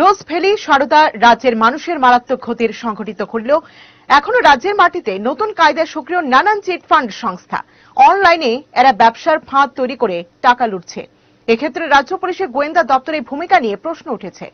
রোজ valley Sarada রাজ্যের মানুষের মারাত্মক ক্ষতির সংঘটিত করলেও এখনও রাজ্যের মাটিতে নতুন কায়দায় সক্রিয় নানান চিট ফান্ড সংস্থা। অনলাইনে এরা ব্যবসার ফাঁদ তৈরি করে টাকা লুটছে। এক্ষেত্রে রাজ্য পুলিশের গোয়েন্দা দপ্তরের ভূমিকা নিয়ে প্রশ্ন উঠেছে।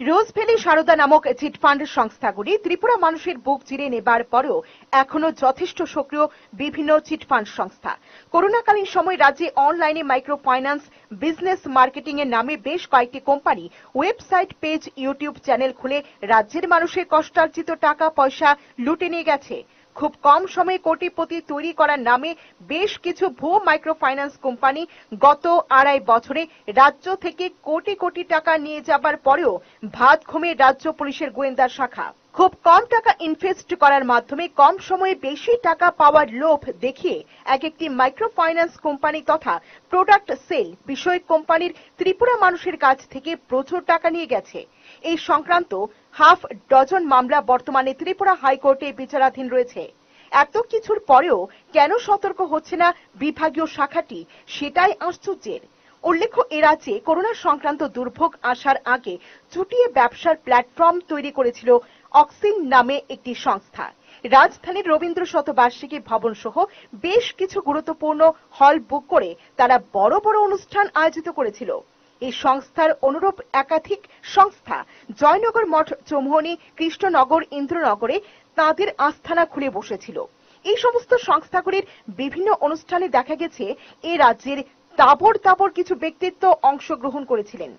রোজভ্যালি সারদা নামক চিটফান্ড সংস্থাগুলি ত্রিপুরা মানুষের বুক চিরে নেবার পরেও এখনও যথেষ্ট সক্রিয় বিভিন্ন চিটফান্ড সংস্থা। করোনাকালীন সময় রাজ্যে অনলাইনে মাইক্রো ফাইন্যান্স বিজনেস মার্কেটিং এর নামে বেশ কয়েকটি company website page, YouTube channel খুলে রাজ্যের মানুষের কষ্টার্জিত টাকা পয়সা লুটে নিয়ে গেছে। খুব কম সময়ে কোটিপতি তৈরি করার নামে বেশ কিছু ভূ মাইক্রো ফাইন্যান্স কোম্পানি গত আড়াই বছরে রাজ্য থেকে কোটি কোটি টাকা নিয়ে যাবার পরেও ভাত ঘুমে রাজ্য পুলিশের গোয়েন্দা শাখা। খুব কম টাকা ইনভেস্ট করার মাধ্যমে কম সময়ে বেশি টাকা পাওয়ার লোভ দেখিয়ে এক একটি মাইক্রো ফাইন্যান্স কোম্পানি তথা প্রোডাক্ট সেল বিষয়ক কোম্পানির ত্রিপুরা মানুষের কাছ থেকে প্রচুর টাকা নিয়ে গেছে। এই সংক্রান্ত হাফ ডজন মামলা বর্তমানে ত্রিপুরা হাইকোর্টে বিচারাধীন রয়েছে। এত কিছুর পরেও কেন সতর্ক হচ্ছে না বিভাগীয় শাখাটি? সেটাই আশ্চর্যের। উল্লেখ্য রাজ্যে করোনা সংক্রান্ত দুর্ভোগ আসার আগে চুটিয়ে ব্যবসার প্ল্যাটফর্ম তৈরি করেছিল অক্সিন নামে একটি সংস্থা। রাজধানীর রবীন্দ্র শতবার্ষিকী ভবন সহ বেশ কিছু গুরুত্বপূর্ণ হল বুক করে তারা বড় বড় অনুষ্ঠান আয়োজিত করেছিল। এই সংস্থার অনুরূপ একাধিক সংস্থা জয়নগর মঠ চৌমুহনী, কৃষ্ণনগর ইন্দ্রনগরে তাদের আস্থানা খুলে বসেছিল। এই সমস্ত সংস্থাগুলির বিভিন্ন অনুষ্ঠানে দেখা গেছে, এ রাজ্যের তাবর তাবর কিছু ব্যক্তিত্ব অংশগ্রহণ করেছিলেন।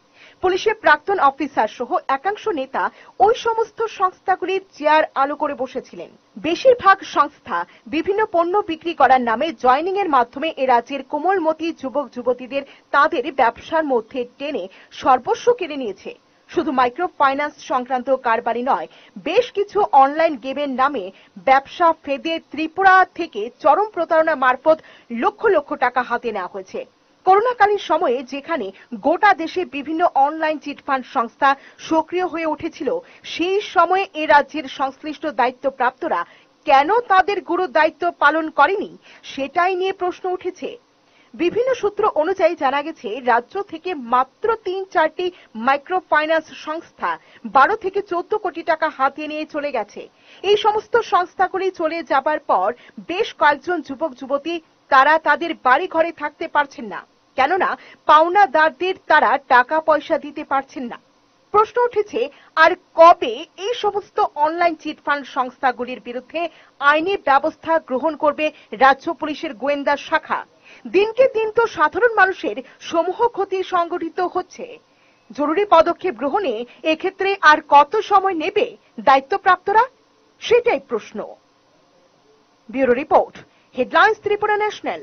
পুলিশের প্রাক্তন অফিসার সহ একাংশ নেতা ওই সমস্ত সংস্থাগুলির চেয়ার আলো করে বসেছিলেন। বেশিরভাগ সংস্থা বিভিন্ন পণ্য বিক্রি করার নামে জয়নিং এর মাধ্যমে এ রাজ্যের কোমলমতি যুবক যুবতীদের তাদের ব্যবসার মধ্যে টেনে সর্বস্ব কেড়ে নিয়েছে। শুধু মাইক্রো ফাইন্যান্স সংক্রান্ত কারবারি নয়, বেশ কিছু অনলাইন গেমের নামে ব্যবসা ফেদে ত্রিপুরা থেকে চরম প্রতারণা মারফত লক্ষ লক্ষ টাকা হাতে নেওয়া হয়েছে। করোনাকালীন সময়ে যেখানে গোটা দেশে বিভিন্ন অনলাইন চিটফান্ড সংস্থা সক্রিয় হয়ে উঠেছিল, সেই সময়ে এ রাজ্যের সংশ্লিষ্ট দায়িত্বপ্রাপ্তরা কেন তাদের গুরু দায়িত্ব পালন করেনি, সেটাই নিয়ে প্রশ্ন উঠেছে। বিভিন্ন সূত্র অনুযায়ী জানা গেছে, রাজ্য থেকে মাত্র তিন চারটি মাইক্রো ফাইন্যান্স সংস্থা বারো থেকে চোদ্দ কোটি টাকা হাতিয়ে নিয়ে চলে গেছে। এই সমস্ত সংস্থাগুলি চলে যাবার পর বেশ কয়েকজন যুবক যুবতী তারা তাদের বাড়ি ঘরে থাকতে পারছেন না। কেননা পাওনাদারদের তারা টাকা পয়সা দিতে পারছেন না। প্রশ্ন উঠেছে, আর কবে এই সমস্ত অনলাইন চিটফান্ড সংস্থাগুলির বিরুদ্ধে আইনি ব্যবস্থা গ্রহণ করবে রাজ্য পুলিশের গোয়েন্দা শাখা? দিনকে দিন তো সাধারণ মানুষের সমূহ ক্ষতি সংগঠিত হচ্ছে। জরুরি পদক্ষেপ গ্রহণে এক্ষেত্রে আর কত সময় নেবে দায়িত্বপ্রাপ্তরা? সেটাই প্রশ্ন। Bureau report, headlines Tripura national.